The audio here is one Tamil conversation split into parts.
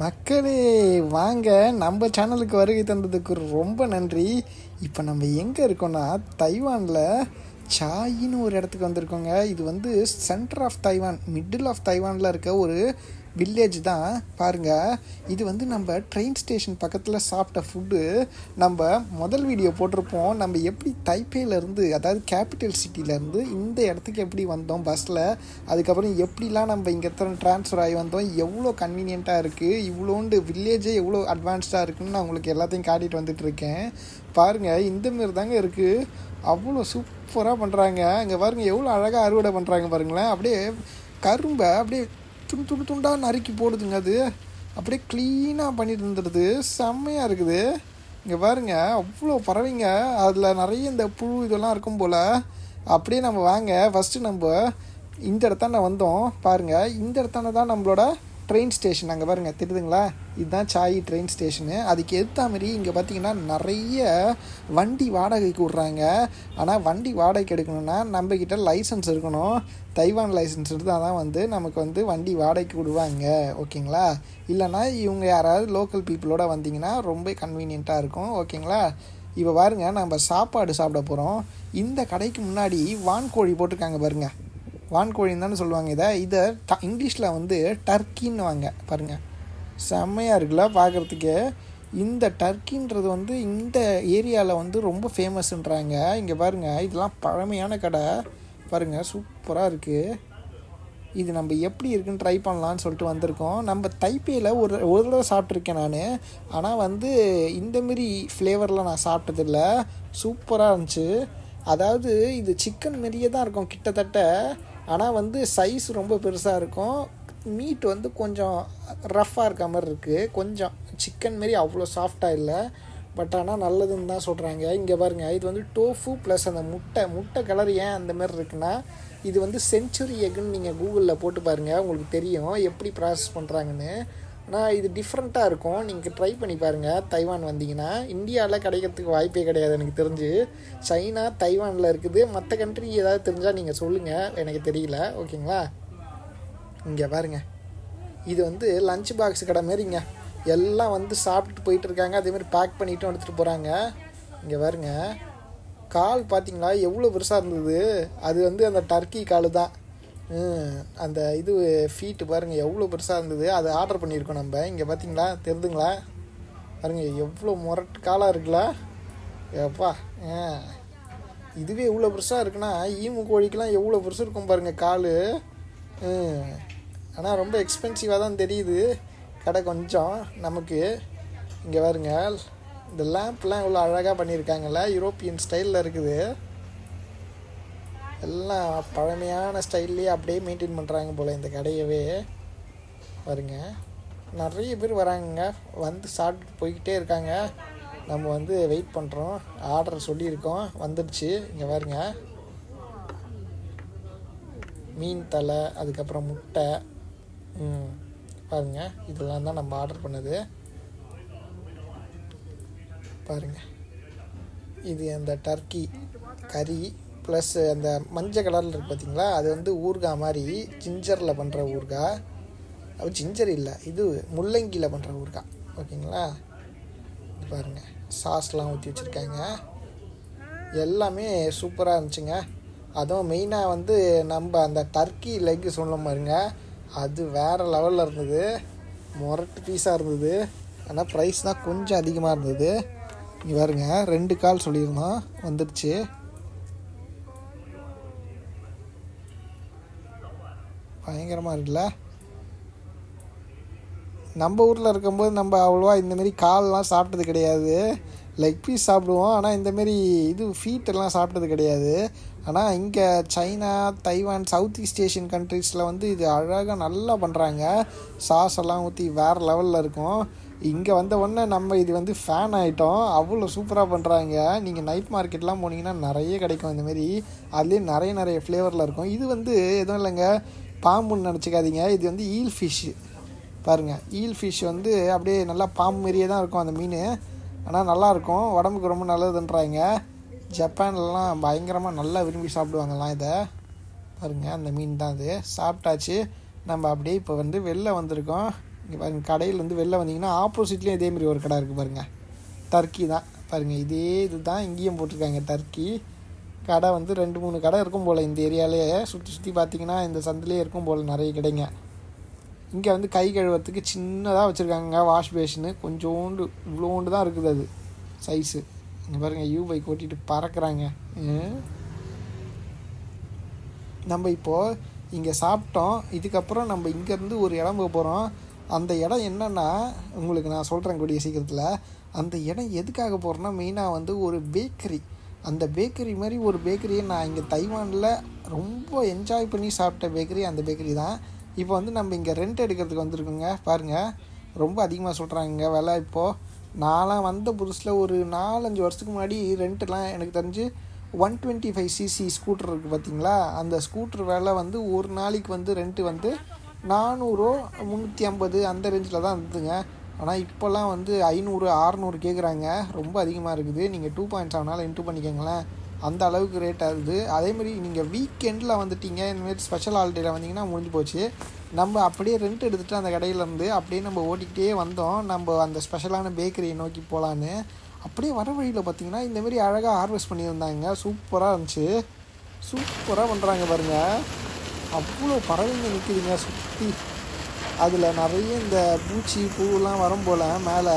மக்களே வாங்க நம்ம சேனலுக்கு வருகை தந்ததுக்கு ரொம்ப நன்றி. இப்போ நம்ம எங்கே இருக்கோம்னா தைவானில் சாயின்னு ஒரு இடத்துக்கு வந்திருக்கோங்க. இது வந்து centre of Taiwan middle of தைவானில் இருக்க ஒரு வில்லேஜ் தான். பாருங்கள் இது வந்து நம்ம ட்ரெயின் ஸ்டேஷன் பக்கத்தில் சாப்பிட்ட ஃபுட்டு நம்ம முதல் வீடியோ போட்டிருப்போம். நம்ம எப்படி தைப்பேலேருந்து அதாவது கேபிட்டல் சிட்டியிலேருந்து இந்த இடத்துக்கு எப்படி வந்தோம் பஸ்ஸில் அதுக்கப்புறம் எப்படிலாம் நம்ம இங்கே ட்ரான்ஸ்ஃபர் ஆகி வந்தோம்? எவ்வளோ கன்வீனியண்ட்டாக இருக்குது இவ்வளோண்டு வில்லேஜே எவ்வளோ அட்வான்ஸ்டாக இருக்குன்னு நான் உங்களுக்கு எல்லாத்தையும் காட்டிட்டு வந்துட்டுருக்கேன் பாருங்கள் இந்த மாரி தாங்க இருக்குது அவ்வளோ சூப்பராக பண்ணுறாங்க அங்கே பாருங்கள் எவ்வளோ அழகாக அறுவடை பண்ணுறாங்க பாருங்களேன். அப்படியே கரும்பை அப்படியே துண்டு துண்டு துண்டாக நறுக்கி போடுதுங்க அது. அப்படியே க்ளீனாக பண்ணிட்டு இருந்துடுது செம்மையாக இருக்குது. இங்கே பாருங்க அவ்வளோ பறவைங்க. அதில் நிறைய இந்த புழு இதெல்லாம் இருக்கும் போல். அப்படியே நம்ம வாங்க. ஃபஸ்ட்டு நம்ம இந்த இடத்தாண்ட வந்தோம். பாருங்கள் இந்த இடத்தாண்ட தான் நம்மளோட ட்ரெயின் ஸ்டேஷன் அங்கே பாருங்கள் தெரியுதுங்களா? இதுதான் சாய் ட்ரெயின் ஸ்டேஷனு அதுக்கு எடுத்த மாதிரி இங்கே பார்த்தீங்கன்னா நிறைய வண்டி வாடகைக்கு விட்றாங்க. ஆனால் வண்டி வாடகைக்கு எடுக்கணும்னா நம்மக்கிட்ட லைசன்ஸ் இருக்கணும். தைவான் லைசன்ஸ் இருந்தால் தான் வந்து நமக்கு வந்து வண்டி வாடகைக்கு விடுவாங்க. ஓகேங்களா? இல்லைனா இவங்க யாராவது லோக்கல் பீப்புளோட வந்தீங்கன்னா ரொம்ப கன்வீனியண்ட்டாக இருக்கும். ஓகேங்களா? இப்போ பாருங்க நம்ம சாப்பாடு சாப்பிட போகிறோம் இந்த கடைக்கு முன்னாடி வான்கோழி போட்டிருக்காங்க பாருங்கள் வான்கோழின்னு தானே சொல்லுவாங்க இதை. இதை த இங்கிலீஷில் வந்து டர்க்கின்னு வாங்க பாருங்கள் செம்மையாக இருக்குல்ல பார்க்குறதுக்கு இந்த டர்க்கின்றது வந்து இந்த ஏரியாவில் வந்து ரொம்ப ஃபேமஸ்ன்றாங்க இங்கே பாருங்கள் இதெல்லாம் பழமையான கடை. பாருங்கள் சூப்பராக இருக்குது இது நம்ம எப்படி இருக்குன்னு ட்ரை பண்ணலான்னு சொல்லிட்டு வந்திருக்கோம். நம்ம தைப்பேயில் ஒரு ஒரு தடவை சாப்பிட்ருக்கேன் நான். ஆனால் வந்து இந்தமாரி ஃப்ளேவரில் நான் சாப்பிட்டதில்ல. சூப்பராக இருந்துச்சு. அதாவது இது சிக்கன் மாரியே தான் இருக்கும். கிட்டத்தட்ட ஆனால் வந்து சைஸ் ரொம்ப பெருசாக இருக்கும். மீட் வந்து கொஞ்சம் ரஃப்பாக இருக்க மாதிரி இருக்குது கொஞ்சம் சிக்கன் மாரி அவ்வளோ சாஃப்டாக இல்லை. பட் ஆனால் நல்லதுன்னு தான் சொல்கிறாங்க இங்கே பாருங்கள் இது வந்து டோஃபு ப்ளஸ் அந்த முட்டை. முட்டை கலர் ஏன் அந்த மாதிரி இருக்குன்னா இது வந்து செஞ்சுரி எக்குன்னு நீங்கள் கூகுளில் போட்டு பாருங்கள் உங்களுக்கு தெரியும். எப்படி ப்ராசஸ் பண்ணுறாங்கன்னு ஆனால் இது டிஃப்ரெண்ட்டாக இருக்கும். நீங்கள் ட்ரை பண்ணி பாருங்கள் தைவான் வந்தீங்கன்னா இந்தியாவில் கிடைக்கிறதுக்கு வாய்ப்பே கிடையாது எனக்கு தெரிஞ்சு. சைனா தைவானில் இருக்குது. மற்ற கண்ட்ரி ஏதாவது தெரிஞ்சால் நீங்கள் சொல்லுங்கள் எனக்கு தெரியல. ஓகேங்களா? இங்கே பாருங்கள் இது வந்து லஞ்ச் பாக்ஸ் கடை மாரிங்க எல்லாம் வந்து சாப்பிட்டு போயிட்டு இருக்காங்க. அதேமாதிரி பேக் பண்ணிட்டும் எடுத்துகிட்டு போகிறாங்க இங்கே பாருங்க. கால் பார்த்தீங்களா எவ்வளோ பெருசாக இருந்தது. அது வந்து அந்த டர்க்கி கால் தான் அந்த இது ஃபீட்டு பாருங்கள் எவ்வளோ பெருசாக இருந்தது. அதை ஆர்டர் பண்ணியிருக்கோம் நம்ம. இங்கே பார்த்தீங்களா தெரிதுங்களா? பாருங்கள் எவ்வளோ முரட்டு காலாக இருக்குல்ல? ஏப்பா இதுவே எவ்வளோ பெருசாக இருக்குன்னா ஈமு கோழிக்கெலாம் எவ்வளோ பெருசு இருக்கும் பாருங்கள் கால். ஆனால் ரொம்ப எக்ஸ்பென்சிவாக தான் தெரியுது. கடை கொஞ்சம் நமக்கு. இங்கே பாருங்கள் இந்த லேம்ப்லாம் இவ்வளோ அழகாக பண்ணியிருக்காங்கல்ல? யூரோப்பியன் ஸ்டைலில் இருக்குது. எல்லாம் பழமையான ஸ்டைல்லையே அப்படியே மெயின்டைன் பண்ணுறாங்க போல் இந்த கடையவே. வருங்க நிறைய பேர் வராங்க வந்து சாப்பிட்டு போய்கிட்டே இருக்காங்க. நம்ம வந்து வெயிட் பண்ணுறோம் ஆர்டர் சொல்லியிருக்கோம். வந்துடுச்சு. இங்கே பாருங்க. மீன் தலை அதுக்கப்புறம் முட்டை. பாருங்க. இதெல்லாம் தான் நம்ம ஆர்டர் பண்ணது. பாருங்க. இது அந்த டர்க்கி கறி. ப்ளஸ் அந்த மஞ்சள் கலரில் இருக்குது பார்த்தீங்களா அது வந்து ஊறுகாய் மாதிரி ஜிஞ்சரில் பண்ணுற ஊறுகாய். அது ஜிஞ்சர் இல்லை இது முள்ளங்கியில் பண்ணுற ஊறுகாய். ஓகேங்களா பாருங்கள் சாஸ்லாம் ஊற்றி வச்சுருக்காங்க. எல்லாமே சூப்பராக இருந்துச்சுங்க. அதுவும் மெயினாக வந்து நம்ம அந்த டர்க்கி லெக்கு சொன்னோம் பாருங்க அது வேறு லெவலில் இருந்தது. முரட்டு பீஸாக இருந்தது. ஆனால் ப்ரைஸ் தான் கொஞ்சம் அதிகமாக இருந்தது. இங்கே பாருங்க ரெண்டு கால் சொல்லியிருந்தோம் வந்துடுச்சு பயங்கரமாக இருக்குல்ல? நம்ம ஊரில் இருக்கும்போது நம்ம அவ்வளோவா இந்தமாரி கால்லாம் சாப்பிட்டது கிடையாது. லெக் பீஸ் சாப்பிடுவோம். ஆனால் இந்தமாரி இது ஃபீட்டெல்லாம் சாப்பிட்டது கிடையாது. ஆனால் இங்கே China Taiwan south east Asian கண்ட்ரீஸில் வந்து இது அழகாக நல்லா பண்ணுறாங்க சாஸ் எல்லாம் ஊற்றி வேறு லெவலில் இருக்கும். இங்கே வந்த உடனே நம்ம இது வந்து ஃபேன் ஆகிட்டோம் அவ்வளோ சூப்பராக பண்ணுறாங்க நீங்கள் நைட் மார்க்கெட்லாம் போனீங்கன்னா நிறைய கிடைக்கும் இந்தமாரி அதுலேயே நிறைய நிறைய ஃப்ளேவரில் இருக்கும். இது வந்து எதுவும் இல்லைங்க. பாம்புன்னு நினச்சிக்காதீங்க. இது வந்து ஈல் ஃபிஷ்ஷு பாருங்கள் ஈல் ஃபிஷ் வந்து அப்படியே நல்லா பாம்பு மாரியே தான் இருக்கும் அந்த மீன். ஆனால் நல்லாயிருக்கும். உடம்புக்கு ரொம்ப நல்லதுன்றாங்க. ஜப்பான்லலாம் பயங்கரமாக நல்லா விரும்பி சாப்பிடுவாங்கலாம் இதை. பாருங்கள் அந்த மீன் தான் அது. சாப்பிட்டாச்சு. நம்ம அப்படியே இப்போ வந்து வெளில வந்திருக்கோம். இங்கே பாருங்கள் கடையிலேருந்து வெளில வந்தீங்கன்னா ஆப்போசிட்லேயும் இதேமாரி ஒரு கடை இருக்குது பாருங்கள் டர்க்கி தான். பாருங்கள் இதே இது தான் இங்கேயும் போட்டிருக்காங்க டர்க்கி கடை வந்து ரெண்டு மூணு கடை இருக்கும் போல் இந்த ஏரியாலே சுற்றி சுற்றி பார்த்தீங்கன்னா இந்த சந்திலே இருக்கும் போல் நிறைய கடைங்க. இங்கே வந்து கை கழுவுறதுக்கு சின்னதாக வச்சுருக்காங்க வாஷ் பேஷனு கொஞ்சோண்டு இவ்வளோண்டு தான் இருக்குது அது சைஸு இங்கே பாருங்கள் யூ பைக் ஓட்டிகிட்டு பறக்கிறாங்க. நம்ம இப்போது இங்கே சாப்பிட்டோம் இதுக்கப்புறம் நம்ம இங்கேருந்து ஒரு இடம் போக போகிறோம் அந்த இடம் என்னன்னா உங்களுக்கு நான் சொல்கிறேன் கூடிய சீக்கிரத்தில் அந்த இடம் எதுக்காக போகிறோன்னா மெயினாக வந்து ஒரு பேக்கரி அந்த பேக்கரி மாதிரி ஒரு பேக்கரியை நான் இங்கே தைவானில் ரொம்ப என்ஜாய் பண்ணி சாப்பிட்ட பேக்கரி அந்த பேக்கரி தான். இப்போ வந்து நம்ம இங்கே ரெண்ட் எடுக்கிறதுக்கு வந்திருக்கோங்க. பாருங்கள் ரொம்ப அதிகமாக சொல்கிறாங்க விலை இப்போது நான்லாம் வந்த புதுசில் ஒரு நாலஞ்சு வருஷத்துக்கு முன்னாடி ரெண்ட்டுலாம் எனக்கு தெரிஞ்சு one twenty five CC scooter இருக்குது பார்த்தீங்களா அந்த ஸ்கூட்டர் விலை வந்து ஒரு நாளைக்கு வந்து ரெண்ட்டு வந்து நானூறோ முந்நூற்றி ஐம்பது அந்த ரேஞ்சில் தான் இருந்ததுங்க. ஆனால் இப்போல்லாம் வந்து ஐநூறு ஆறுநூறு கேட்குறாங்க ரொம்ப அதிகமாக இருக்குது. நீங்கள் டூ பாயிண்ட் செவனால் இன்ட்ரூ பண்ணிக்கோங்களேன். அந்த அளவுக்கு ரேட் ஆகுது. அதேமாதிரி நீங்கள் வீக்கெண்டில் வந்துட்டீங்க. இந்தமாரி ஸ்பெஷல் ஹாலிடேயில் வந்தீங்கன்னா முடிஞ்சு போச்சு. நம்ம அப்படியே ரெண்ட் எடுத்துகிட்டு அந்த கடையிலேருந்து அப்படியே நம்ம ஓட்டிக்கிட்டே வந்தோம். நம்ம அந்த ஸ்பெஷலான பேக்கரியை நோக்கி போகலான்னு அப்படியே வர வழியில் பார்த்தீங்கன்னா இந்தமாரி அழகாக ஹார்வெஸ்ட் பண்ணியிருந்தாங்க. சூப்பராக இருந்துச்சு. சூப்பராக பண்ணுறாங்க பாருங்கள் அவ்வளோ பறவைங்க நிற்குதுங்க சுற்றி அதில் நிறைய இந்த பூச்சி பூவெலாம் வரும் போல் மேலே.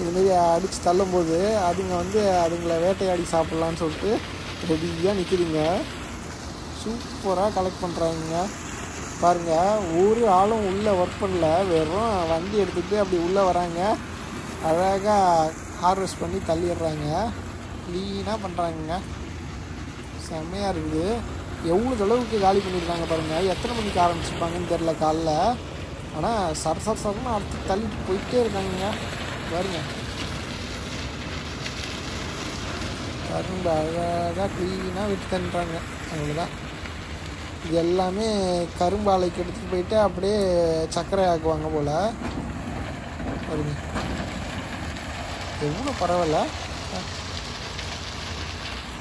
இதுமாரி அடித்து தள்ளும்போது அதுங்க வந்து அதுங்களை வேட்டையாடி சாப்பிட்லான்னு சொல்லிட்டு ரெடியாக நிற்கிதுங்க சூப்பராக கலெக்ட் பண்ணுறாங்க பாருங்கள் ஒரு ஆளும் உள்ளே ஒர்க் பண்ணல. வெறும் வண்டி எடுத்துகிட்டு அப்படி உள்ளே வராங்க. அழகாக ஹார்வெஸ்ட் பண்ணி தள்ளிடுறாங்க. க்ளீனாக பண்ணுறாங்க செம்மையாக இருக்குது. எவ்வளோ அளவுக்கு காலி பண்ணியிருக்காங்க பாருங்கள் எத்தனை மணிக்கு ஆரம்பிச்சிருப்பாங்கன்னு தெரில காலைல. ஆனால் சர சர சரன்னு அடுத்து தள்ளிட்டு போயிட்டே இருக்காங்க. பாருங்க. கரும்பு அழகாக க்ளீனாக விட்டு தந்துட்டாங்க அவ்வளோதான் இது எல்லாமே கரும்பு ஆலைக்கு எடுத்துகிட்டு போயிட்டு அப்படியே சர்க்கரை ஆக்குவாங்க போல். பாருங்க. எவ்வளோ பரவாயில்ல.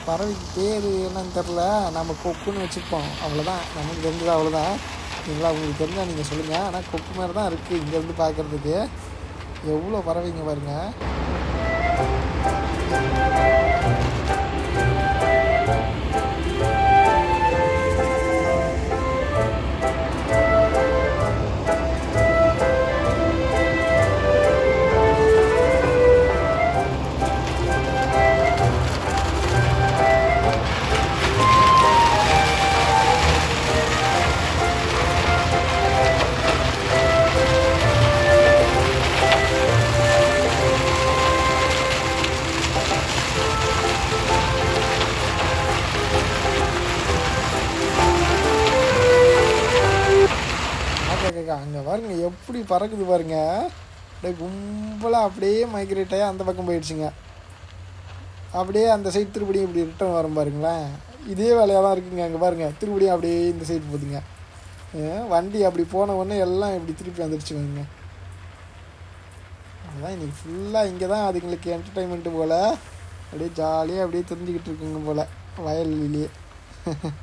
பறவைக்கு பேர் என்னன்னு தெரில நம்ம கொக்குன்னு வச்சுருப்போம். அவ்வளோதான் நமக்கு தெரிஞ்சது அவ்வளோதான் சரிங்களா உங்களுக்கு தெரிஞ்சால் நீங்கள் சொல்லுங்கள் ஆனால் கொக்கு மாதிரி தான் இருக்குது இங்கேருந்து பார்க்குறதுக்கு எவ்வளோ பறவைங்க பாருங்கள் ஆக்கா அங்கே பாருங்க எப்படி பறக்குது பாருங்க. அப்படியே கும்பலாக அப்படியே மைக்ரேட் ஆகி அந்த பக்கம் போயிடுச்சுங்க. அப்படியே அந்த சைடு திருப்படியும் இப்படி ரிட்டர்ன் வரும் பாருங்களேன். இதே வேலையாக தான் இருக்குங்க அங்கே பாருங்க. திருப்படியும் அப்படியே இந்த சைடு போகுதுங்க. வண்டி அப்படி போன உடனே எல்லாம் இப்படி திருப்பி வந்துடுச்சு பாருங்க. அதுதான் இன்னைக்கு ஃபுல்லாக இங்கே தான் அதுங்களுக்கு என்டர்டைன்மெண்ட்டு போல். அப்படியே ஜாலியாக அப்படியே தெரிஞ்சுக்கிட்டு இருக்குங்க போல். வயல்வெளியிலேயே.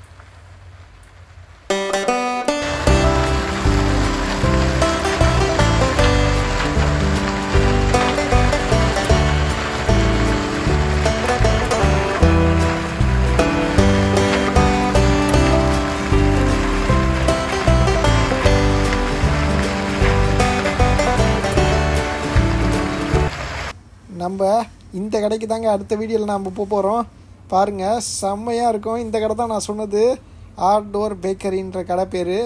இந்த கடைக்கு தாங்க அடுத்த வீடியோவில் நாம் போக போகிறோம் பாருங்கள் செம்மையாக இருக்கும். இந்த கடை தான் நான் சொன்னது. ஆர்டோர் பேக்கரின்ற கடை பேர்.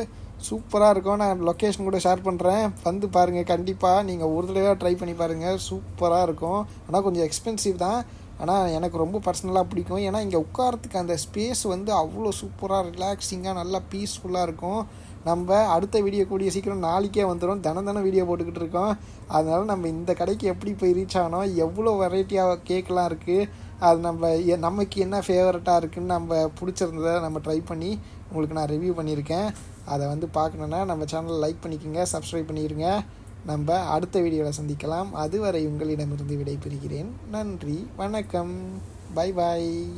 சூப்பராக இருக்கும். நான் லொக்கேஷன் கூட ஷேர் பண்ணுறேன் வந்து பாருங்கள் கண்டிப்பாக நீங்கள் ஒரு தடவை ட்ரை பண்ணி பாருங்கள் சூப்பராக இருக்கும். ஆனால் கொஞ்சம் எக்ஸ்பென்சிவ் தான். ஆனால் எனக்கு ரொம்ப பர்சனலாக பிடிக்கும். ஏன்னா இங்கே உட்காரத்துக்கு அந்த ஸ்பேஸ் வந்து அவ்வளோ சூப்பராக ரிலாக்ஸிங்காக நல்லா பீஸ்ஃபுல்லாக இருக்கும். நம்ம அடுத்த வீடியோ கூடிய சீக்கிரம் நாளைக்கே வந்துடும் தினம் தினம் வீடியோ போட்டுக்கிட்டு இருக்கோம். அதனால் நம்ம இந்த கடைக்கு எப்படி போய் ரீச் ஆனோம் எவ்வளோ வெரைட்டியாக கேக்கெலாம் இருக்குது அது நம்ம எ- நமக்கு என்ன ஃபேவரட்டாக இருக்குன்னு நம்ம பிடிச்சிருந்ததை நம்ம ட்ரை பண்ணி உங்களுக்கு நான் ரிவ்யூ பண்ணியிருக்கேன். அதை வந்து பார்க்கணுன்னா நம்ம சேனலை லைக் பண்ணிக்கோங்க சப்ஸ்கிரைப் பண்ணிடுங்க நம்ம அடுத்த வீடியோவில் சந்திக்கலாம். அதுவரை உங்களிடமிருந்து விடைபெறுகிறேன். நன்றி வணக்கம். Bye bye